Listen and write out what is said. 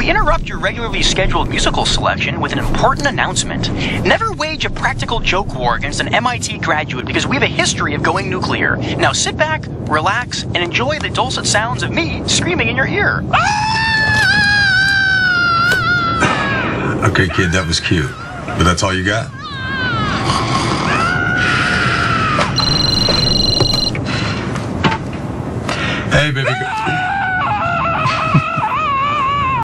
we interrupt your regularly scheduled musical selection with an important announcement. Never wage a practical joke war against an MIT graduate because we have a history of going nuclear. Now sit back, relax, and enjoy the dulcet sounds of me screaming in your ear. Ah! Okay, kid, that was cute. But that's all you got? Hey, baby.